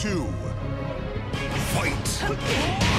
two, fight!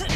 Yeah!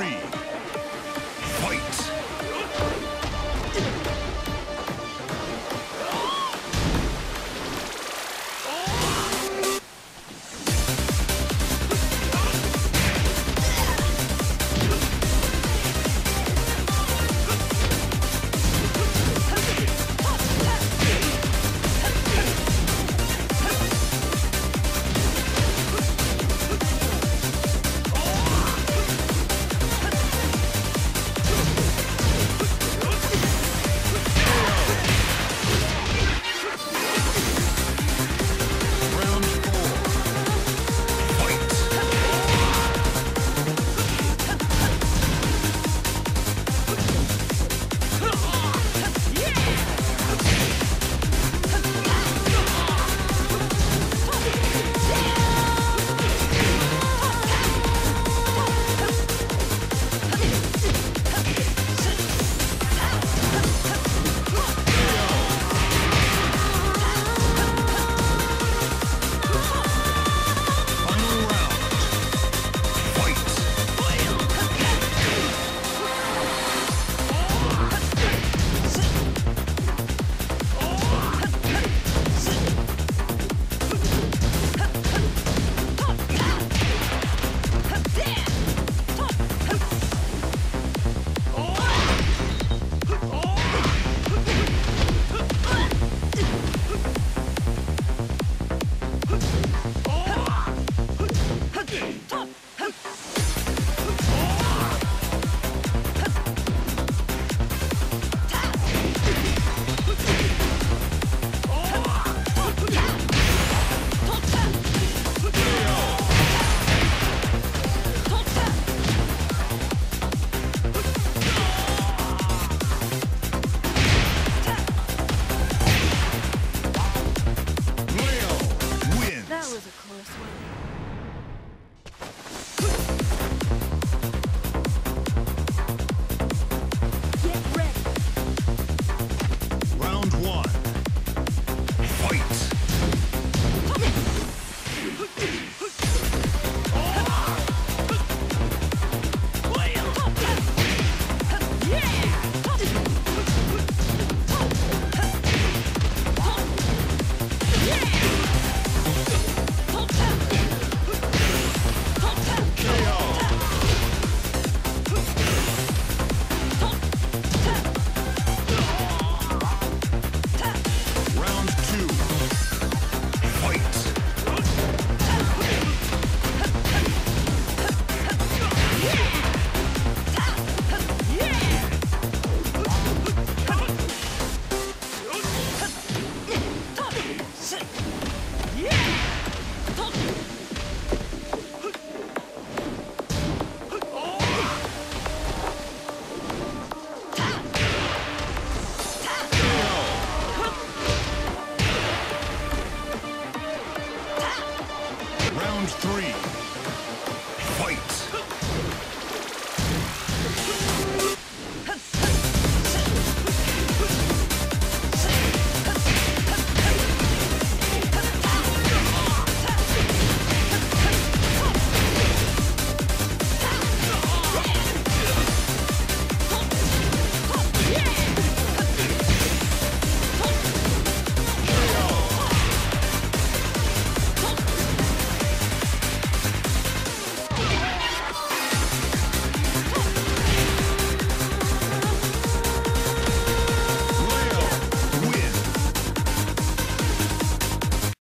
three, fight!